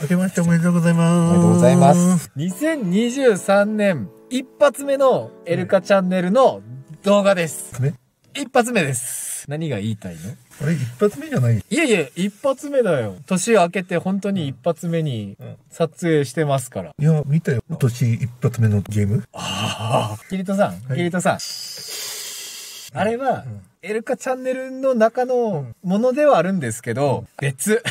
明けましておめでとうございます。おめでとうございます。2023年一発目のエルカチャンネルの動画です。ね一発目です。何が言いたいの？あれ、一発目じゃない？いえいえ、一発目だよ。年明けて本当に一発目にうん撮影してますから。いや、見たよ。今年一発目のゲーム。ああ。キリトさん、はいキリトさん。あれは、うん。エルカチャンネルの中のものではあるんですけど、別。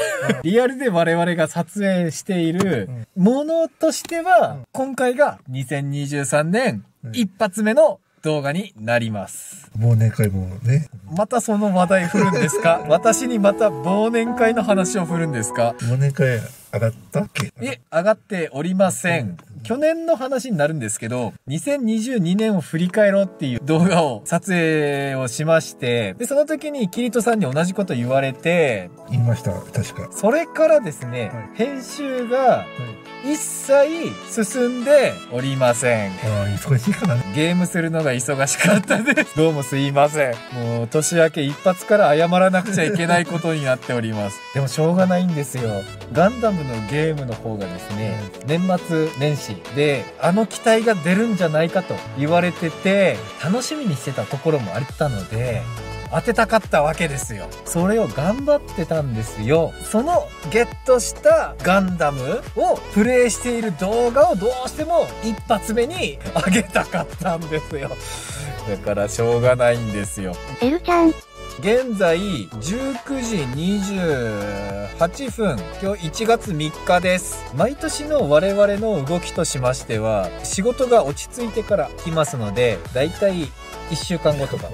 リアルで我々が撮影しているものとしては、今回が2023年うん。一発目の動画になります。忘年会もね、またその話題振るんですか？私にまた忘年会の話を振るんですか？忘年会上がったっけ？いえ、上がっておりません。去年の話になるんですけど、2022年を振り返ろうっていう動画を撮影をしまして、で、その時にキリトさんに同じこと言われて、言いました、確か。それからですね、は編集が一切進んでおりません。忙しいかな。ゲームするのが忙しかったです。どうもすいません。もう年明け一発から謝らなくちゃいけないことになっております。でもしょうがないんですよ。ガンダムのゲームの方がですね、年末年始であの機体が出るんじゃないかと言われてて、楽しみにしてたところもあったので、当てたかったわけですよ。それを頑張ってたんですよ。そのゲットしたガンダムをプレイしている動画をどうしても一発目に上げたかったんですよ。だからしょうがないんですよ。エルちゃん、現在19時28分。今日1月3日です。毎年の我々の動きとしましては仕事が落ち着いてから来ますのでだいたい1週間後とか。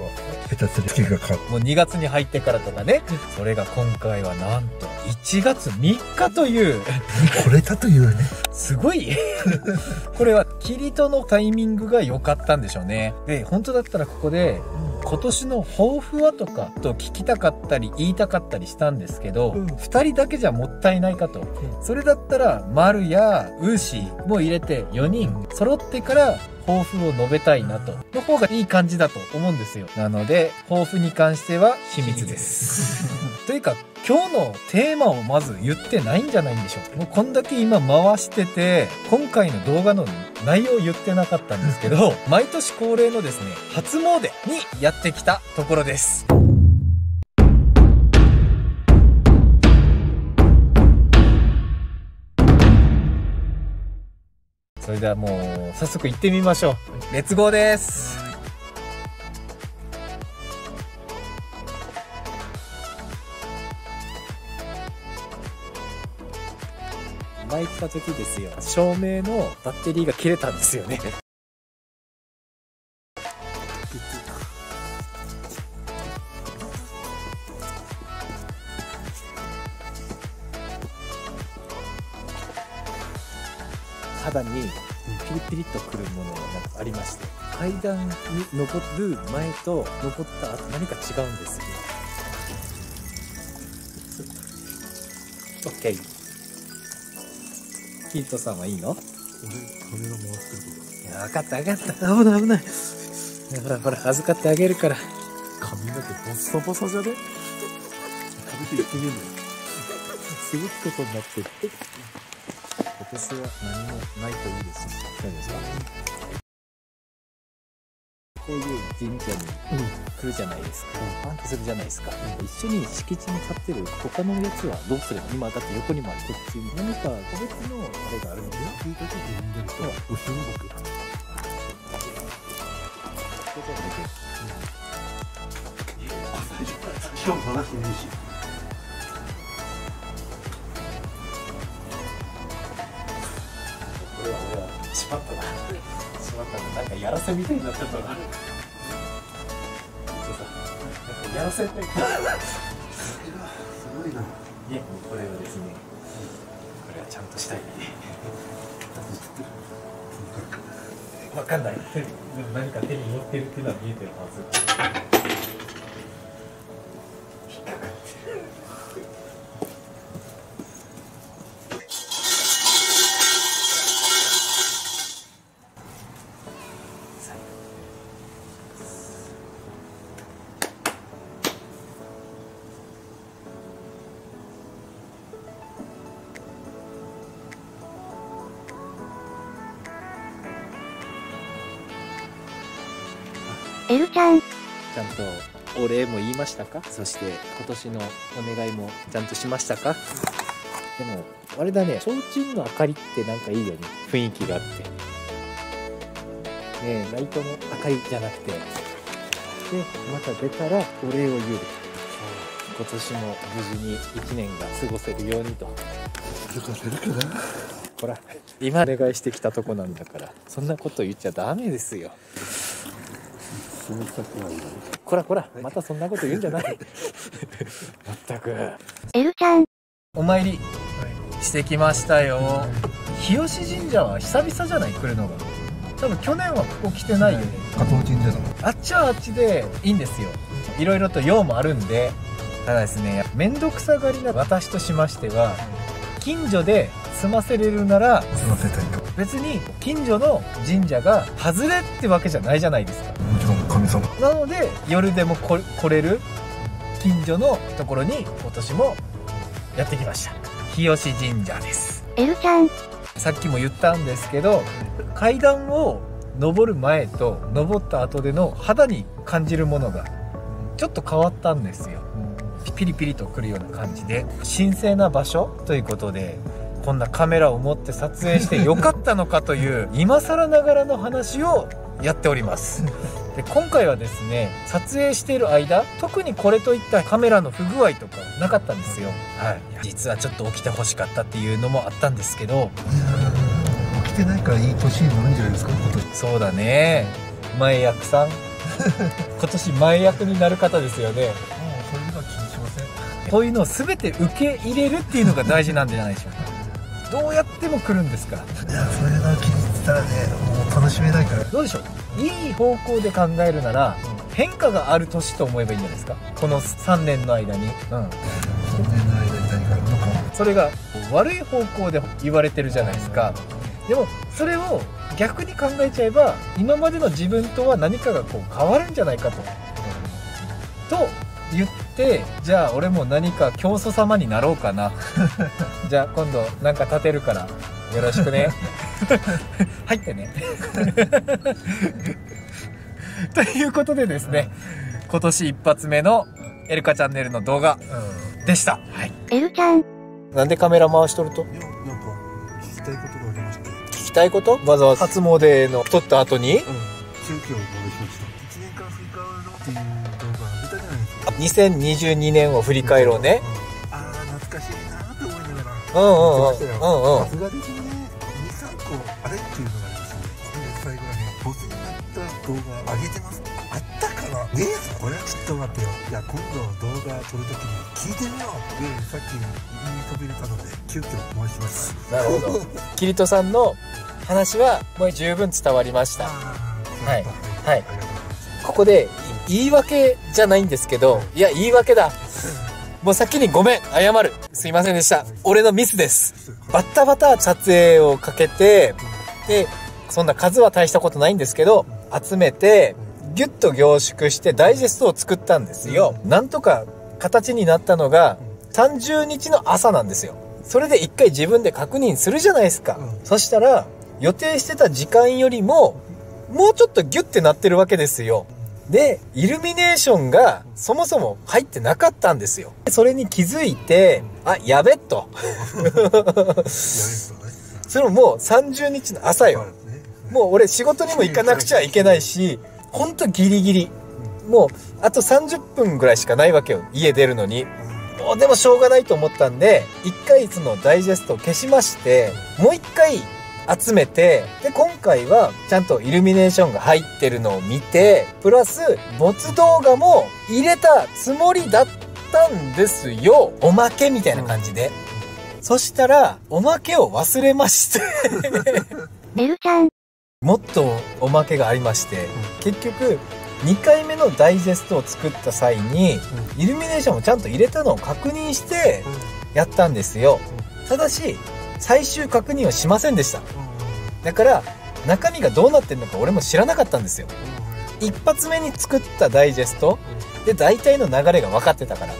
下手する月が変わる。もう2月に入ってからとかね。それが今回はなんと1月3日という。来れたというね。すごい。これはキリトのタイミングが良かったんでしょうね。で本当だったらここで今年の抱負はとかと聞きたかったり言いたかったりしたんですけど、うん。2人だけじゃもったいないかと、それだったら丸やウーシーも入れて4人揃ってから抱負を述べたいなと。の方がいい感じだと思うんですよ。なので抱負に関しては秘密です。というか今日のテーマをまず言ってないんじゃないんでしょうもうこんだけ今回してて今回の動画の内容を言ってなかったんですけど 毎年恒例のですね初詣にやってきたところですそれではもう早速行ってみましょう。レッツゴーです。前来た時ですよ。照明のバッテリーが切れたんですよね肌にピリピリっとくるものがありまして階段に登る前と登った後何か違うんですよ。OK キットさんはいいの？俺、カメラ回してるいや分かった分かった。危ない危ない。ほらほら預かってあげるから。髪の毛ボッサボサじゃね？髪で言ってみるんだよ。すごいことになってる今年は何もないといいですね。そうですかこういう神社に来るじゃないですか、パンってするじゃないですか、一緒に敷地に立ってる他のやつはどうすれば今だって横にもあるこっちに何か個別のあれがあるんで聞いた時人間と、おひも僕。今日話してね。えし。しまったな。しまったな。なんかやらせみたいになっちゃったななんかやらせって。すごいな。いやもうこれはですねこれはちゃんとしたいわかんない。何か手に持ってるっていうのは見えてるはずエルちゃん、ちゃんとお礼も言いましたか？そして今年のお願いもちゃんとしましたか？でもあれだね提灯の明かりってなんかいいよね。雰囲気があって。ねえライトの明かりじゃなくて。でまた出たらお礼を言う。今年も無事に1年が過ごせるようにと。許可せるかな？ほら今お願いしてきたとこなんだから。そんなこと言っちゃダメですよ住みたくないんだねこらこらまたそんなこと言うんじゃない。まったく。エルちゃん、お参りしてきましたよ。日吉神社は久々じゃない？来るのが。多分去年はここ来てないよね。加藤神社だあっちはあっちでいいんですよ。いろいろと用もあるんで。ただですね面倒くさがりな私としましては近所で済ませれるなら済ませたいと。別に近所の神社が外れってわけじゃないじゃないですかもちろん神様。なので夜でも来来れる近所のところに今年もやってきました。日吉神社です。エルちゃん、さっきも言ったんですけど階段を登る前と登った後での肌に感じるものがちょっと変わったんですよ。ピリピリとくるような感じで。神聖な場所ということでこんなカメラを持って撮影してよかったのかという今更ながらの話をやっておりますで今回はですね撮影している間特にこれといったカメラの不具合とかなかったんですよ。はい。実はちょっと起きてほしかったっていうのもあったんですけど。起きてないからいい年になるんじゃないですかそうだね。前役さん。今年前役になる方ですよね。もうそういうのは気にしません。こういうのを全て受け入れるっていうのが大事なんじゃないでしょうか。どうやっても来るんですから。いやそれが気に入ってたらねしめないからどうでしょう？いい方向で考えるなら変化がある年と思えばいいんじゃないですか？この3年の間に、うん、3年の間に何かあるのか。それが悪い方向で言われてるじゃないですか。でもそれを逆に考えちゃえば今までの自分とは何かがこう変わるんじゃないかと。と言ってじゃあ俺も何か教祖様になろうかな。じゃあ今度なんか立てるからよろしくね。入ってね。ということでですね今年一発目のエルカチャンネルの動画でした、はい、エルちゃん、なんでカメラ回しとると？いやなんか聞きたいことがありまして。聞きたいこと？わざわざ。初詣の撮った後に？うん。急遽おしました。1年間振り返ろうっていう動画見たじゃないですか。2022年を振り返ろうね。ああ懐かしいなーって思いながら。うんうんうんうんうん。さすがですねねえこれはちょっと待ってよ。いや今度動画撮るときに聞いてみよう。でさっき言いそびれたので急遽回しましたなるほど。キリトさんの話はもう十分伝わりました。はい。はい。ここで言い訳じゃないんですけどいや言い訳だ。もう先にごめん。謝る。すいませんでした。俺のミスです。バッタバタ撮影をかけてでそんな数は大したことないんですけど集めてギュッと凝縮してダイジェストを作ったんですよ。なんとか形になったのが30日の朝なんですよ。それで一回自分で確認するじゃないですか、うん。そしたら予定してた時間よりももうちょっとギュッてなってるわけですよ。で、イルミネーションがそもそも入ってなかったんですよ。それに気づいて、あ、やべっと。それももう30日の朝よ。もう俺仕事にも行かなくちゃいけないし、ほんとギリギリ。もうあと30分ぐらいしかないわけよ。家出るのに。もうでもしょうがないと思ったんで、一回そのダイジェストを消しまして、もう一回集めて、で、今回はちゃんとイルミネーションが入ってるのを見て、プラス、没動画も入れたつもりだったんですよ。おまけみたいな感じで。そしたら、おまけを忘れまして。エルちゃん、もっとおまけがありまして、結局、2回目のダイジェストを作った際に、イルミネーションをちゃんと入れたのを確認してやったんですよ。ただし、最終確認はしませんでした。だから、中身がどうなってるのか俺も知らなかったんですよ。一発目に作ったダイジェストで大体の流れが分かってたから。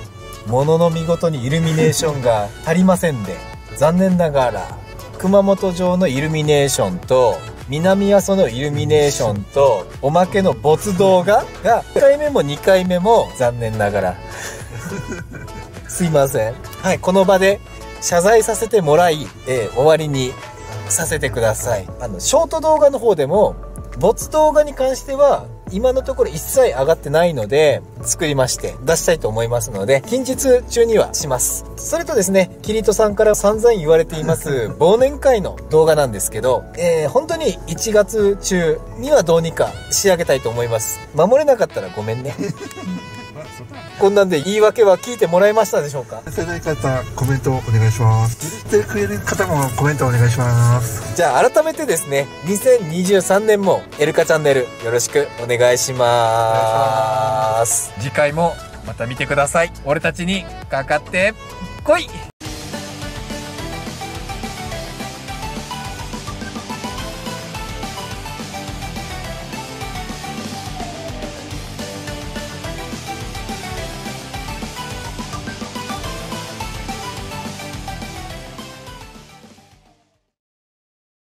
ものの見事にイルミネーションが足りませんで、残念ながら、熊本城のイルミネーションと、南阿蘇のイルミネーションと、おまけの没動画が、1回目も2回目も残念ながら。すいません。はい、この場で謝罪させてもらい、えー終わりにさせてください。あの、ショート動画の方でも、没動画に関しては、今のところ一切上がってないので、作りまして出したいと思いますので、近日中にはします。それとですね、キリトさんから散々言われています、忘年会の動画なんですけど、えー、本当に1月中にはどうにか仕上げたいと思います。守れなかったらごめんね。こんなんで言い訳は聞いてもらえましたでしょうか？世代方コメントお願いします。許してくれる方もコメントお願いします。じゃあ改めてですね、2023年もエルカチャンネルよろしくお願いします。次回もまた見てください。俺たちにかかってこい